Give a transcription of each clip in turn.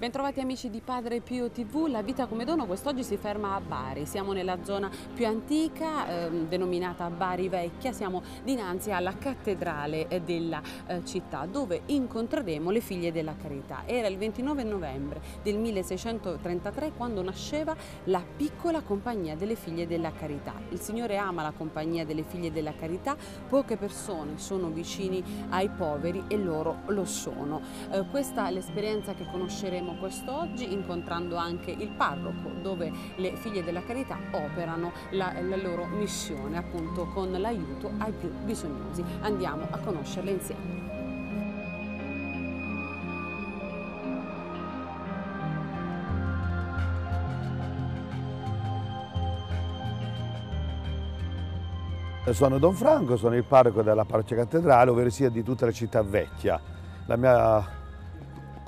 Bentrovati amici di Padre Pio TV, la vita come dono quest'oggi si ferma a Bari, siamo nella zona più antica eh, denominata Bari Vecchia, siamo dinanzi alla cattedrale eh, della eh, città dove incontreremo le figlie della carità. Era il 29 novembre del 1633 quando nasceva la piccola compagnia delle figlie della carità. Il Signore ama la compagnia delle figlie della carità, poche persone sono vicini ai poveri e loro lo sono. Eh, questa è l'esperienza che conosceremo facciamo quest'oggi incontrando anche il parroco dove le figlie della carità operano la, la loro missione appunto con l'aiuto ai più bisognosi. Andiamo a conoscerle insieme. Sono Don Franco, sono il parroco della parrocchia cattedrale, ovvero sia di tutta la città vecchia. La mia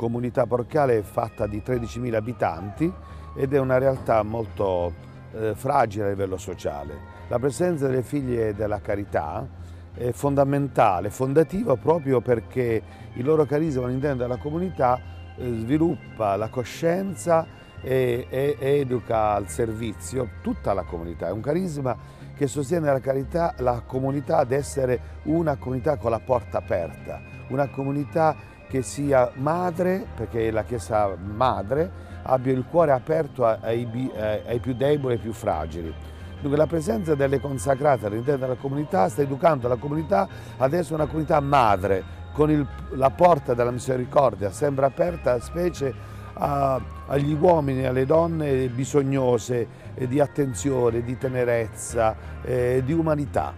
comunità parrocchiale è fatta di 13.000 abitanti ed è una realtà molto eh, fragile a livello sociale. La presenza delle figlie della carità è fondamentale, fondativa proprio perché il loro carisma all'interno della comunità eh, sviluppa la coscienza e, e, educa al servizio tutta la comunità. È un carisma che sostiene la, carità, la comunità ad essere una comunità con la porta aperta, una comunità che sia madre, perché la Chiesa madre abbia il cuore aperto ai, eh, ai più deboli e più fragili. Dunque la presenza delle consacrate all'interno della comunità sta educando la comunità ad essere una comunità madre, con il, la porta della misericordia sempre aperta, specie a, agli uomini e alle donne bisognose eh, di attenzione, di tenerezza, eh, di umanità.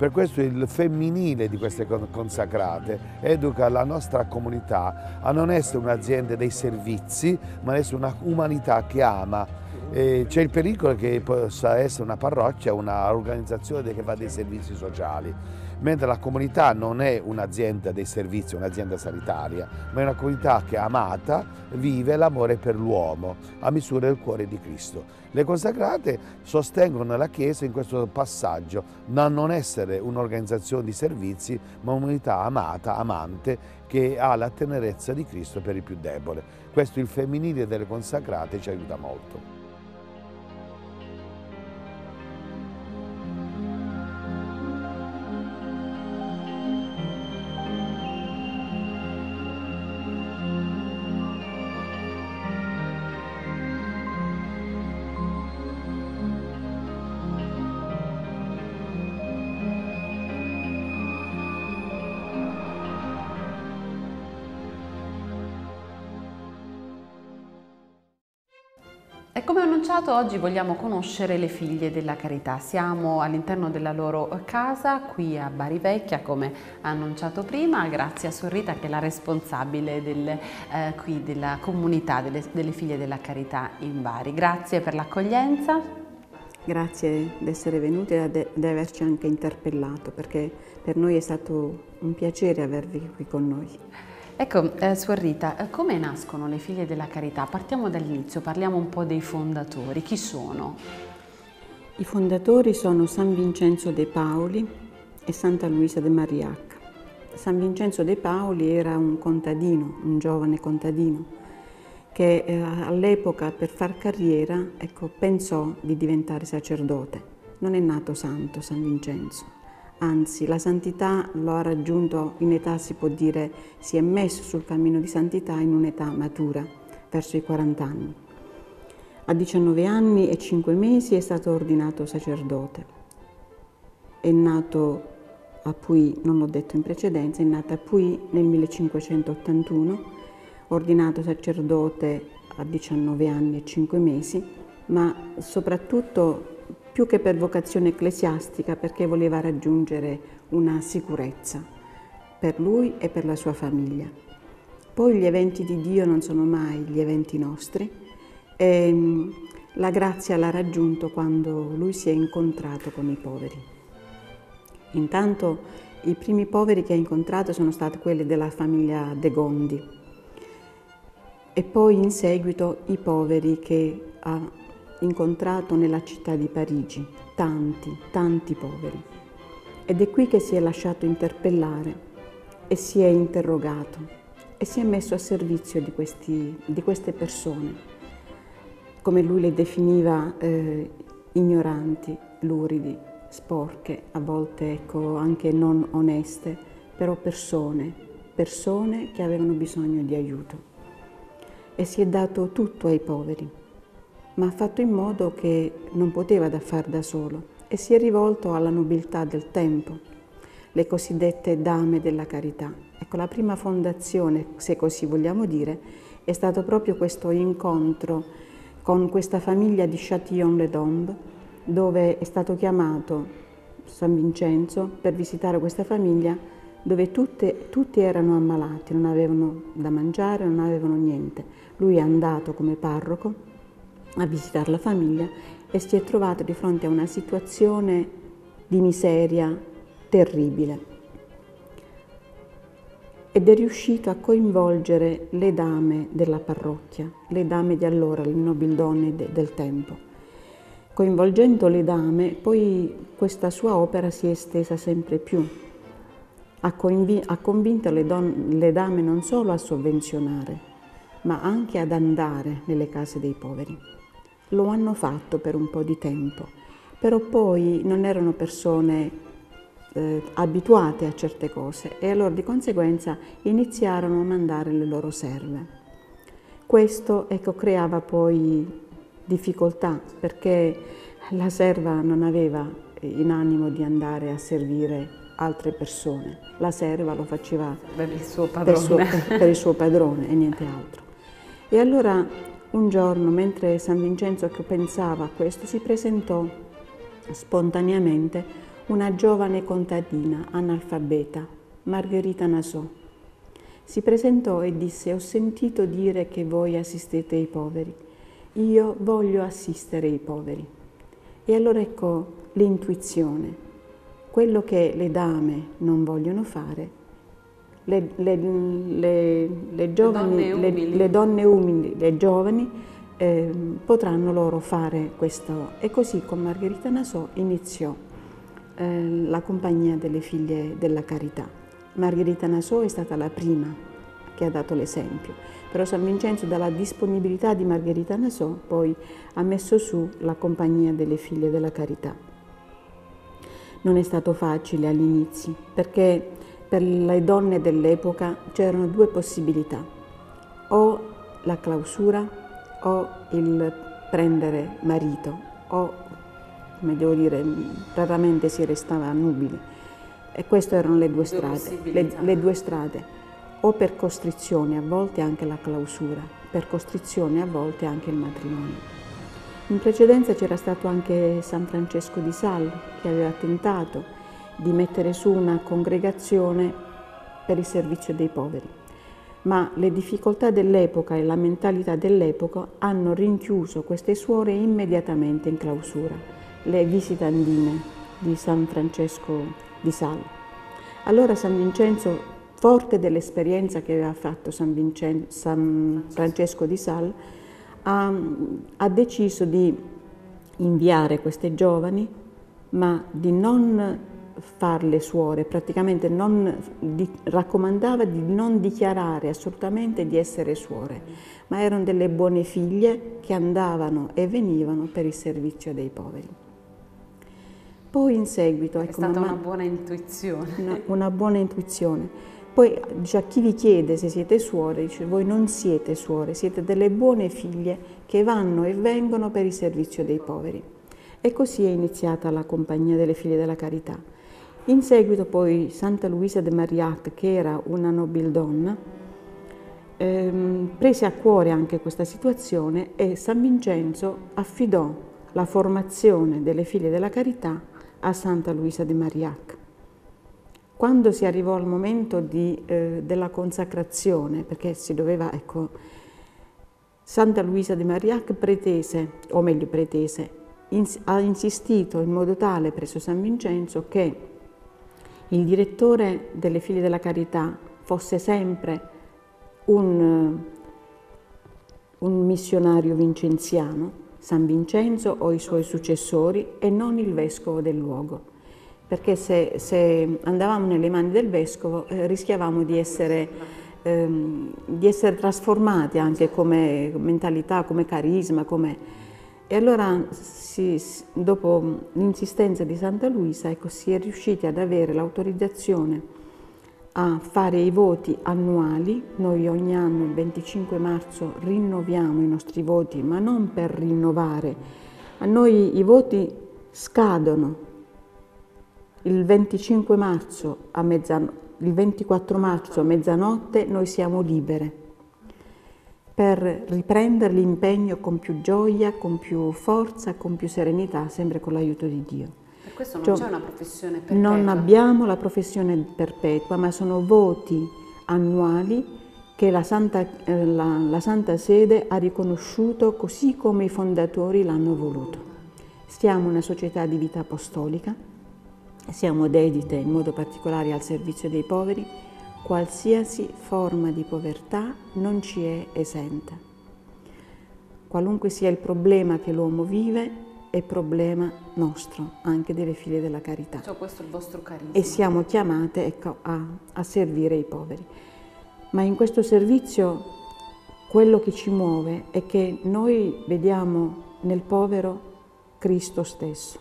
Per questo il femminile di queste consacrate educa la nostra comunità a non essere un'azienda dei servizi, ma essere una umanità che ama. C'è il pericolo che possa essere una parrocchia, un'organizzazione che fa dei servizi sociali mentre la comunità non è un'azienda dei servizi, un'azienda sanitaria, ma è una comunità che amata vive l'amore per l'uomo a misura del cuore di Cristo. Le consacrate sostengono la Chiesa in questo passaggio da non essere un'organizzazione di servizi, ma un'unità amata, amante, che ha la tenerezza di Cristo per il più debole. Questo il femminile delle consacrate ci aiuta molto. E come annunciato oggi vogliamo conoscere le figlie della carità. Siamo all'interno della loro casa qui a Bari Vecchia come annunciato prima grazie a Sorrita che è la responsabile del, eh, qui della comunità delle, delle figlie della carità in Bari. Grazie per l'accoglienza. Grazie di essere venuti e di averci anche interpellato perché per noi è stato un piacere avervi qui con noi. Ecco, eh, Suor Rita, eh, come nascono le figlie della carità? Partiamo dall'inizio, parliamo un po' dei fondatori. Chi sono? I fondatori sono San Vincenzo de Paoli e Santa Luisa de Mariac. San Vincenzo de Paoli era un contadino, un giovane contadino, che eh, all'epoca per far carriera ecco, pensò di diventare sacerdote. Non è nato santo San Vincenzo, anzi la santità lo ha raggiunto in età, si può dire, si è messo sul cammino di santità in un'età matura, verso i 40 anni. A 19 anni e 5 mesi è stato ordinato sacerdote. È nato a Puy, non l'ho detto in precedenza, è nato a Puy nel 1581, ordinato sacerdote a 19 anni e 5 mesi, ma soprattutto più che per vocazione ecclesiastica perché voleva raggiungere una sicurezza per lui e per la sua famiglia. Poi gli eventi di Dio non sono mai gli eventi nostri e mm, la grazia l'ha raggiunto quando lui si è incontrato con i poveri. Intanto i primi poveri che ha incontrato sono stati quelli della famiglia De Gondi e poi in seguito i poveri che ha incontrato nella città di Parigi tanti, tanti poveri. Ed è qui che si è lasciato interpellare e si è interrogato. e si è messo a servizio di, questi, di queste persone, come lui le definiva eh, ignoranti, luridi, sporche, a volte ecco, anche non oneste, però persone, persone che avevano bisogno di aiuto. E si è dato tutto ai poveri, ma ha fatto in modo che non poteva da far da solo e si è rivolto alla nobiltà del tempo, le cosiddette dame della carità. Ecco, la prima fondazione, se così vogliamo dire, è stato proprio questo incontro con questa famiglia di Châtillon-les-Dombes, dove è stato chiamato San Vincenzo per visitare questa famiglia dove tutte, tutti erano ammalati, non avevano da mangiare, non avevano niente. Lui è andato come parroco a visitare la famiglia e si è trovato di fronte a una situazione di miseria terribile. Ed è riuscito a coinvolgere le dame della parrocchia, le dame di allora, le nobildonne de, del tempo Coinvolgendo le dame, poi questa sua opera si è estesa sempre più. Ha, ha convinto le, le dame non solo a sovvenzionare, ma anche ad andare nelle case dei poveri. Lo hanno fatto per un po' di tempo, però poi non erano persone eh, abituate a certe cose e allora di conseguenza iniziarono a mandare le loro serve. Questo ecco, creava poi difficoltà perché la serva non aveva in animo di andare a servire altre persone, la serva lo faceva per il suo padrone, per, suo, per il suo padrone e niente altro. E allora un giorno, mentre San Vincenzo pensava a questo, si presentò spontaneamente una giovane contadina analfabeta, Margherita Nasò. Si presentò e disse, ho sentito dire che voi assistete i poveri io voglio assistere i poveri. E allora ecco l'intuizione, quello che le dame non vogliono fare, le, le, le, giovani, le, donne umili, le giovani, eh, potranno loro fare questo. E così con Margherita Nasò iniziò eh, la compagnia delle figlie della carità. Margherita Nasò è stata la prima che ha dato l'esempio però San Vincenzo dalla disponibilità di Margherita Nasò poi ha messo su la compagnia delle figlie della carità. Non è stato facile all'inizio perché per le donne dell'epoca c'erano due possibilità, o la clausura o il prendere marito o, come devo dire, raramente si restava nubili. E queste erano le due strade, le, le due strade o per costrizione, a volte anche la clausura, per costrizione a volte anche il matrimonio. In precedenza c'era stato anche San Francesco di Sal che aveva tentato di mettere su una congregazione per il servizio dei poveri, ma le difficoltà dell'epoca e la mentalità dell'epoca hanno rinchiuso queste suore immediatamente in clausura, le visitandine di San Francesco di Sal. Allora San Vincenzo forte dell'esperienza che aveva fatto San, Vincent, San Francesco di Sal, ha, ha, deciso di inviare queste giovani, ma di non farle suore, praticamente non, di, raccomandava di non dichiarare assolutamente di essere suore, ma erano delle buone figlie che andavano e venivano per il servizio dei poveri. Poi in seguito... Ecco, È stata una buona intuizione. Una, una buona intuizione. Poi a chi vi chiede se siete suore, dice voi non siete suore, siete delle buone figlie che vanno e vengono per il servizio dei poveri. E così è iniziata la Compagnia delle Figlie della Carità. In seguito poi Santa Luisa de Marillac, che era una nobildonna, ehm, prese a cuore anche questa situazione e San Vincenzo affidò la formazione delle Figlie della Carità a Santa Luisa de Marillac. Quando si arrivò al momento di, eh, della consacrazione, perché si doveva, ecco, Santa Luisa di Marillac pretese, o meglio pretese, ins ha insistito in modo tale presso San Vincenzo che il direttore delle Figlie della Carità fosse sempre un, un missionario vincenziano, San Vincenzo o i suoi successori, e non il vescovo del luogo. Perché se, se andavamo nelle mani del vescovo eh, rischiavamo di essere ehm, di essere trasformati anche come mentalità, come carisma, come... E allora si, dopo l'insistenza di Santa Luisa ecco, si è riusciti ad avere l'autorizzazione a fare i voti annuali. Noi ogni anno il 25 marzo rinnoviamo i nostri voti, ma non per rinnovare. A noi i voti scadono il 25 marzo a mezzanotte, il 24 marzo a mezzanotte noi siamo libere per riprendere l'impegno con più gioia, con più forza, con più serenità, sempre con l'aiuto di Dio. Per questo non cioè, c'è una professione perpetua? Non abbiamo la professione perpetua, ma sono voti annuali che la Santa, eh, la, la Santa Sede ha riconosciuto così come i fondatori l'hanno voluto. Siamo una società di vita apostolica, siamo dedite in modo particolare al servizio dei poveri, qualsiasi forma di povertà non ci è esenta. Qualunque sia il problema che l'uomo vive, è problema nostro, anche delle figlie della carità. Cioè questo è il vostro carisma. E siamo chiamate ecco, a, a servire i poveri. Ma in questo servizio quello che ci muove è che noi vediamo nel povero Cristo stesso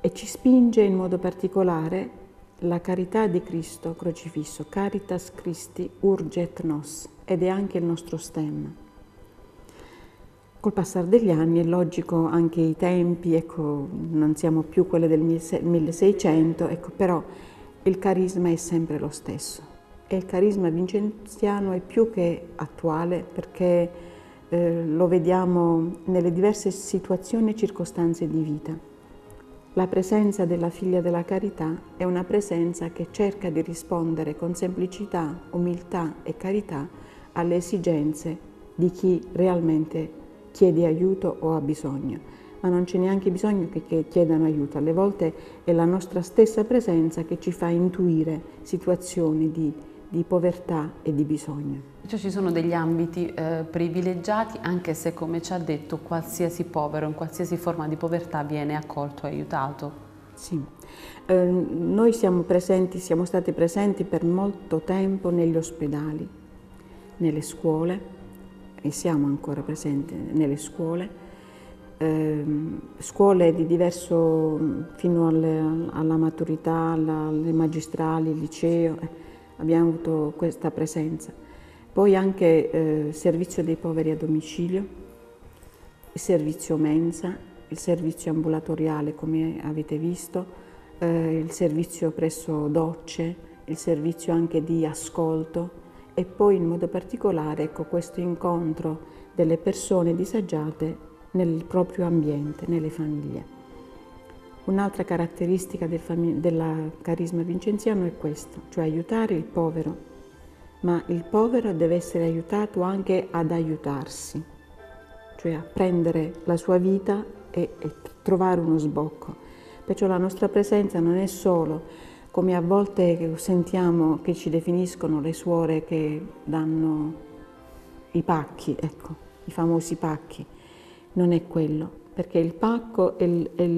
e ci spinge in modo particolare la carità di Cristo crocifisso, Caritas Christi urget nos, ed è anche il nostro stemma. Col passare degli anni è logico anche i tempi, ecco, non siamo più quelle del 1600, ecco, però il carisma è sempre lo stesso. E il carisma vincenziano è più che attuale perché eh, lo vediamo nelle diverse situazioni e circostanze di vita. La presenza della figlia della carità è una presenza che cerca di rispondere con semplicità, umiltà e carità alle esigenze di chi realmente chiede aiuto o ha bisogno. Ma non c'è neanche bisogno che, chiedano aiuto, alle volte è la nostra stessa presenza che ci fa intuire situazioni di di povertà e di bisogno. Cioè ci sono degli ambiti eh, privilegiati anche se come ci ha detto qualsiasi povero in qualsiasi forma di povertà viene accolto e aiutato. Sì, eh, noi siamo, presenti, siamo stati presenti per molto tempo negli ospedali, nelle scuole e siamo ancora presenti nelle scuole, eh, scuole di diverso fino alle, alla maturità, alla, alle magistrali, il liceo eh, abbiamo avuto questa presenza. Poi anche eh, servizio dei poveri a domicilio, il servizio mensa, il servizio ambulatoriale come avete visto, eh, il servizio presso docce, il servizio anche di ascolto e poi in modo particolare ecco, questo incontro delle persone disagiate nel proprio ambiente, nelle famiglie. Un'altra caratteristica del, del carisma vincenziano è questo, cioè aiutare il povero, ma il povero deve essere aiutato anche ad aiutarsi, cioè a prendere la sua vita e, e trovare uno sbocco. Perciò la nostra presenza non è solo come a volte sentiamo che ci definiscono le suore che danno i pacchi, ecco, i famosi pacchi, non è quello perché il pacco è, è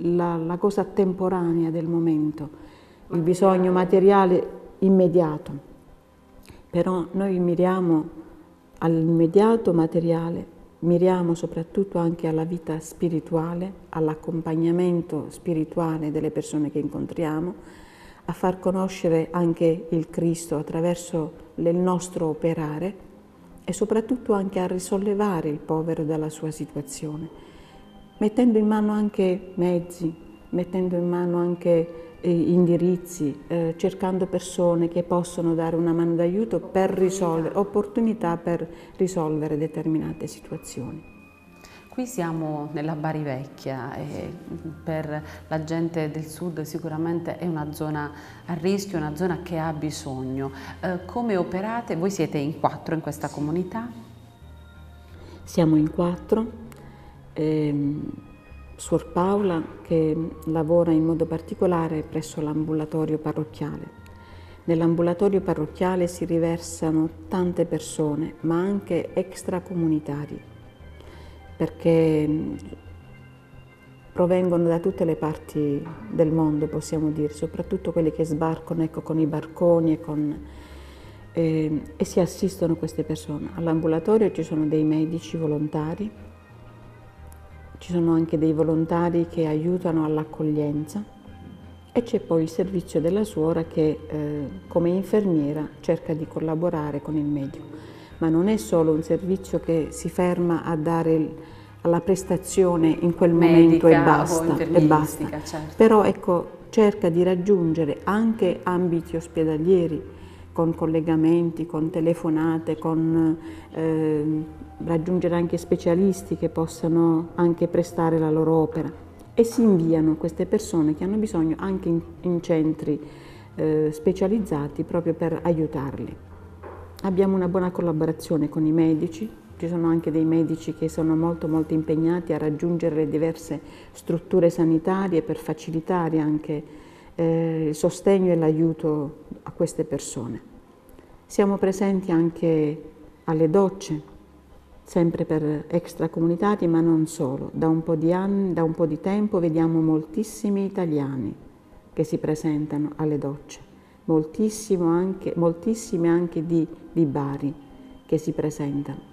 la, la cosa temporanea del momento, il bisogno materiale immediato. Però noi miriamo all'immediato materiale, miriamo soprattutto anche alla vita spirituale, all'accompagnamento spirituale delle persone che incontriamo, a far conoscere anche il Cristo attraverso il nostro operare e soprattutto anche a risollevare il povero dalla sua situazione mettendo in mano anche mezzi, mettendo in mano anche eh, indirizzi, eh, cercando persone che possono dare una mano d'aiuto per risolvere, opportunità per risolvere determinate situazioni. Qui siamo nella Bari Vecchia e per la gente del sud sicuramente è una zona a rischio, una zona che ha bisogno. Eh, come operate? Voi siete in quattro in questa comunità? Siamo in quattro, ehm, Suor Paola che lavora in modo particolare presso l'ambulatorio parrocchiale. Nell'ambulatorio parrocchiale si riversano tante persone, ma anche extracomunitari, perché provengono da tutte le parti del mondo, possiamo dire, soprattutto quelli che sbarcano ecco, con i barconi e con eh, e si assistono queste persone. All'ambulatorio ci sono dei medici volontari, ci sono anche dei volontari che aiutano all'accoglienza e c'è poi il servizio della suora che eh, come infermiera cerca di collaborare con il medico. Ma non è solo un servizio che si ferma a dare alla prestazione in quel Medica momento e basta. E basta. Certo. Però ecco, cerca di raggiungere anche ambiti ospedalieri con collegamenti, con telefonate, con eh, raggiungere anche specialisti che possano anche prestare la loro opera e si inviano queste persone che hanno bisogno anche in, in centri eh, specializzati proprio per aiutarli. Abbiamo una buona collaborazione con i medici, ci sono anche dei medici che sono molto molto impegnati a raggiungere le diverse strutture sanitarie per facilitare anche eh, il sostegno e l'aiuto a queste persone. Siamo presenti anche alle docce, sempre per extracomunitari, ma non solo. Da un po' di anni, da un po' di tempo vediamo moltissimi italiani che si presentano alle docce, anche, moltissimi anche di, di Bari che si presentano.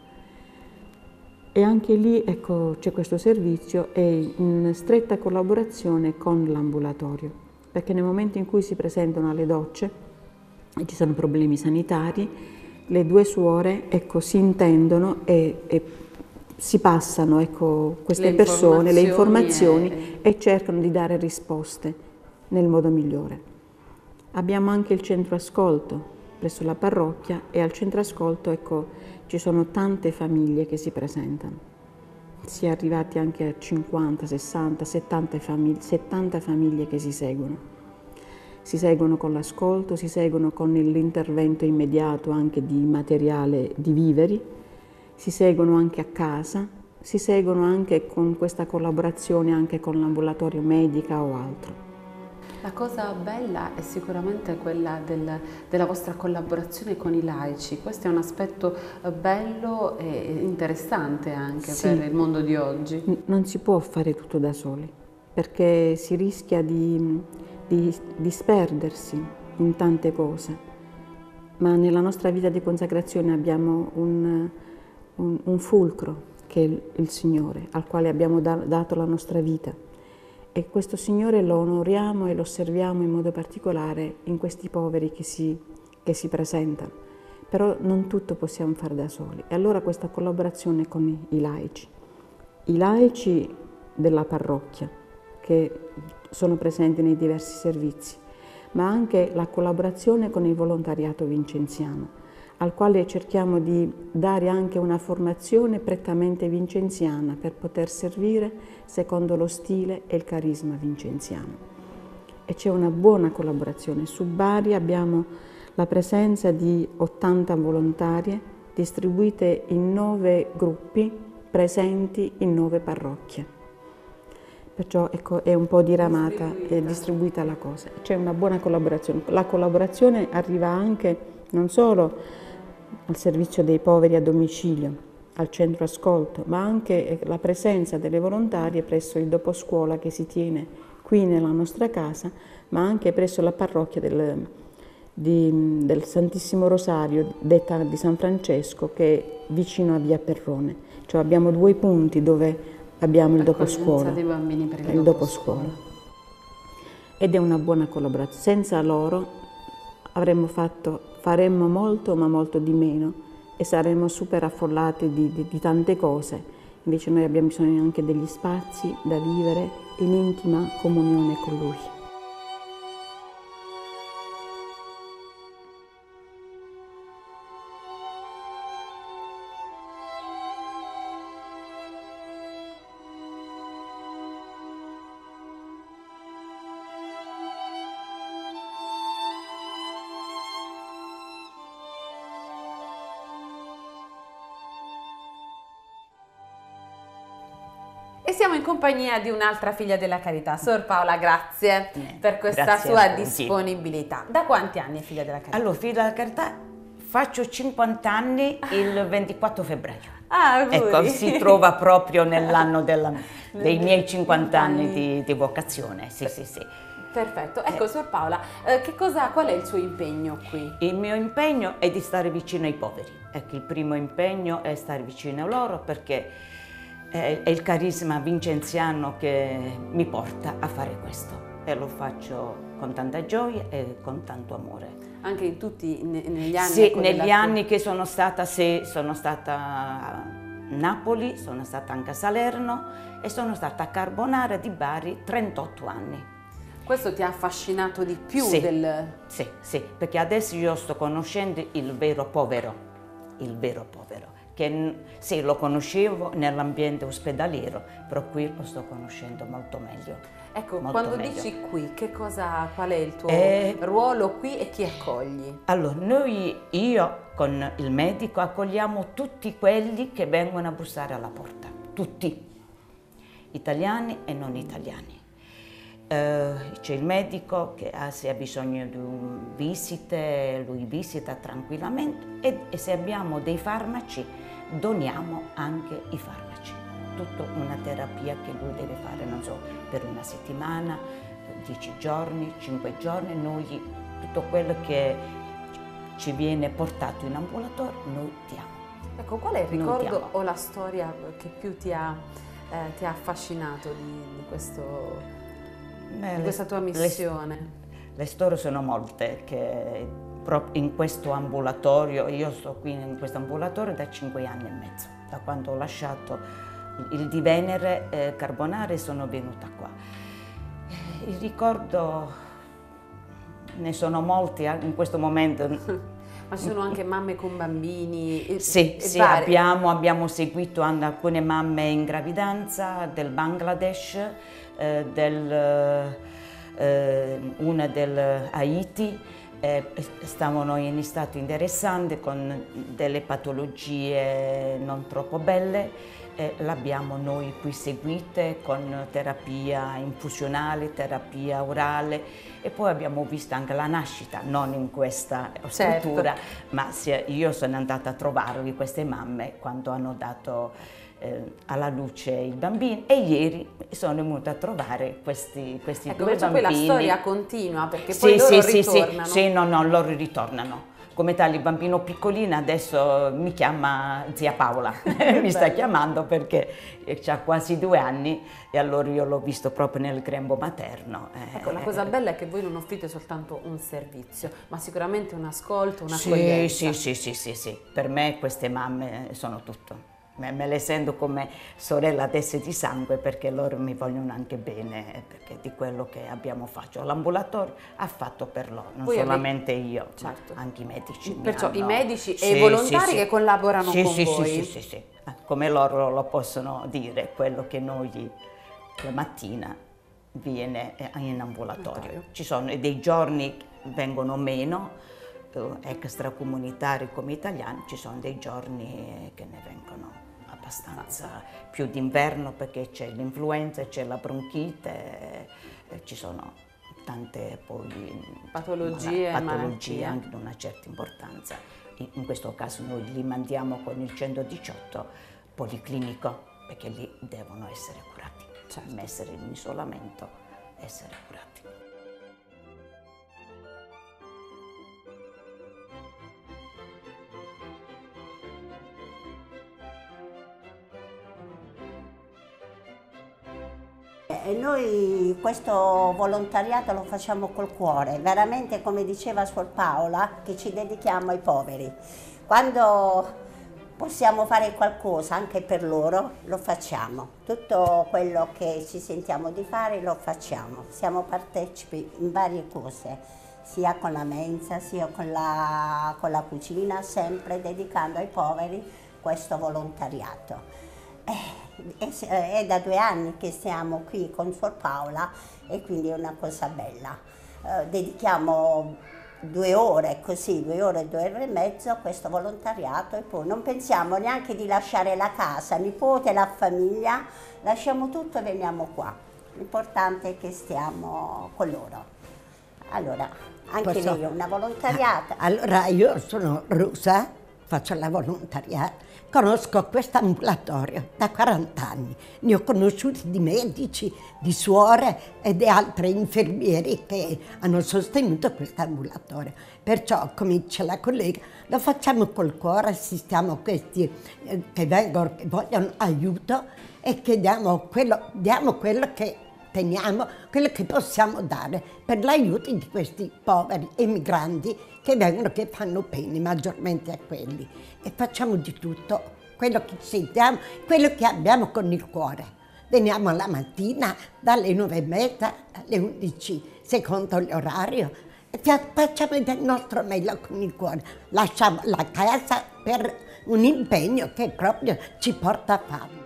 E anche lì ecco, c'è questo servizio e in stretta collaborazione con l'ambulatorio, perché nel momento in cui si presentano alle docce e ci sono problemi sanitari, le due suore ecco, si intendono e, e si passano ecco, queste le persone le informazioni e... e cercano di dare risposte nel modo migliore. Abbiamo anche il centro ascolto presso la parrocchia e al centro ascolto ecco, ci sono tante famiglie che si presentano. Si è arrivati anche a 50, 60, 70 famiglie, 70 famiglie che si seguono si seguono con l'ascolto, si seguono con l'intervento immediato anche di materiale di viveri, si seguono anche a casa, si seguono anche con questa collaborazione anche con l'ambulatorio medica o altro. La cosa bella è sicuramente quella del, della vostra collaborazione con i laici, questo è un aspetto eh, bello e interessante anche sì. per il mondo di oggi. Non si può fare tutto da soli, perché si rischia di di disperdersi in tante cose, ma nella nostra vita di consacrazione abbiamo un, un, un fulcro che è il, il, Signore, al quale abbiamo da, dato la nostra vita. E questo Signore lo onoriamo e lo osserviamo in modo particolare in questi poveri che si, che si presentano. Però non tutto possiamo fare da soli. E allora questa collaborazione con i, i laici. I laici della parrocchia, che sono presenti nei diversi servizi, ma anche la collaborazione con il volontariato vincenziano, al quale cerchiamo di dare anche una formazione prettamente vincenziana per poter servire secondo lo stile e il carisma vincenziano. E c'è una buona collaborazione. Su Bari abbiamo la presenza di 80 volontarie distribuite in nove gruppi presenti in nove parrocchie perciò ecco, è un po' diramata e distribuita la cosa. C'è una buona collaborazione. La collaborazione arriva anche non solo al servizio dei poveri a domicilio, al centro ascolto, ma anche la presenza delle volontarie presso il doposcuola che si tiene qui nella nostra casa, ma anche presso la parrocchia del, di, del Santissimo Rosario, detta di San Francesco, che è vicino a via Perrone. Cioè abbiamo due punti dove abbiamo il dopo scuola. dei bambini per il, il dopo scuola. Ed è una buona collaborazione. Senza loro avremmo fatto, faremmo molto ma molto di meno e saremmo super affollati di, di, di tante cose. Invece noi abbiamo bisogno anche degli spazi da vivere in intima comunione con Lui. E siamo in compagnia di un'altra figlia della carità, Sor Paola, grazie eh, per questa grazie sua disponibilità. Da quanti anni è figlia della carità? Allora, figlia della carità faccio 50 anni il 24 febbraio. Ah, ecco, si trova proprio nell'anno dei miei 50 anni di, di vocazione, sì, sì, sì. Perfetto, ecco eh. Sor Paola, eh, cosa, qual è il suo impegno qui? Il mio impegno è di stare vicino ai poveri, ecco il primo impegno è stare vicino a loro perché è, è il carisma vincenziano che mi porta a fare questo e lo faccio con tanta gioia e con tanto amore. Anche in tutti negli anni? Sì, negli anni che sono stata, sì, sono stata a Napoli, sono stata anche a Salerno e sono stata a Carbonara di Bari 38 anni. Questo ti ha affascinato di più sì, del... Sì, sì, perché adesso io sto conoscendo il vero povero, il vero povero, che sì, lo conoscevo nell'ambiente ospedaliero, però qui lo sto conoscendo molto meglio. Ecco, quando meglio. dici qui, cosa, qual è il tuo eh, ruolo qui e chi accogli? Allora, noi, io con il medico accogliamo tutti quelli che vengono a bussare alla porta, tutti, italiani e non italiani. Uh, c'è il medico che ha, se ha bisogno di visite, lui visita tranquillamente e, e se abbiamo dei farmaci doniamo anche i farmaci tutta una terapia che lui deve fare, non so, per una settimana, dieci giorni, cinque giorni, noi tutto quello che ci viene portato in ambulatorio noi diamo. Ecco, qual è il ricordo o la storia che più ti ha, eh, ti ha affascinato di, di, questo, Beh, di questa tua missione? Le, le storie sono molte che proprio in questo ambulatorio, io sto qui in questo ambulatorio da cinque anni e mezzo, da quando ho lasciato il di Venere eh, Carbonare sono venuta qua. Il ricordo, ne sono molti eh, in questo momento. Ma sono anche mamme con bambini? E, sì, e sì abbiamo, abbiamo, seguito alcune mamme in gravidanza del Bangladesh, eh, del, eh, una del Haiti, eh, stavano in stato interessante con delle patologie non troppo belle eh, l'abbiamo noi qui seguite con terapia infusionale, terapia orale e poi abbiamo visto anche la nascita, non in questa struttura, certo. ma io sono andata a trovarvi queste mamme quando hanno dato eh, alla luce i bambini e ieri sono venuta a trovare questi, questi ecco, due bambini. poi la storia continua perché poi sì, loro sì, ritornano. Sì, sì, no, no, loro ritornano come tale il bambino piccolino adesso mi chiama zia Paola, mi sta chiamando perché ha quasi due anni e allora io l'ho visto proprio nel grembo materno. Ecco, la cosa bella è che voi non offrite soltanto un servizio, ma sicuramente un ascolto, un'accoglienza. Sì, sì, sì, sì, sì, per me queste mamme sono tutto me le sento come sorella tesse di sangue perché loro mi vogliono anche bene perché di quello che abbiamo fatto. L'ambulatorio ha fatto per loro, non Poi solamente avete... io, certo. ma anche i medici. Perciò hanno... i medici sì, e i volontari sì, che collaborano sì, con sì, voi. Sì, sì, sì, come loro lo possono dire, quello che noi la mattina viene eh, in ambulatorio. Ci sono dei giorni che vengono meno, eh, extracomunitari come italiani, ci sono dei giorni che ne vengono abbastanza più d'inverno perché c'è l'influenza, c'è la bronchite, eh, ci sono tante poi patologie, patologie anche di una certa importanza. In, in questo caso noi li mandiamo con il 118 policlinico perché lì devono essere curati, certo. essere in isolamento, essere curati. E noi questo volontariato lo facciamo col cuore, veramente come diceva Suor Paola, che ci dedichiamo ai poveri. Quando possiamo fare qualcosa anche per loro, lo facciamo. Tutto quello che ci sentiamo di fare lo facciamo. Siamo partecipi in varie cose, sia con la mensa, sia con la, con la cucina, sempre dedicando ai poveri questo volontariato. Eh, è da due anni che siamo qui con Suor Paola e quindi è una cosa bella. Eh, dedichiamo due ore così, due ore, due ore e mezzo a questo volontariato e poi non pensiamo neanche di lasciare la casa, nipote, la famiglia, lasciamo tutto e veniamo qua. L'importante è che stiamo con loro. Allora, anche Posso... lei è una volontariata. Allora, io sono Rosa, faccio la volontariata Conosco questo ambulatorio da 40 anni, ne ho conosciuti di medici, di suore e di altri infermieri che hanno sostenuto questo ambulatorio. Perciò, come dice la collega, lo facciamo col cuore, assistiamo a questi eh, che vengono, che vogliono aiuto e che diamo quello, diamo quello che teniamo, quello che possiamo dare per l'aiuto di questi poveri emigranti che vengono, che fanno pene, maggiormente a quelli. E facciamo di tutto, quello che sentiamo, quello che abbiamo con il cuore. Veniamo la mattina dalle nove e mezza alle undici, secondo l'orario, e facciamo del nostro meglio con il cuore. Lasciamo la casa per un impegno che proprio ci porta a fare.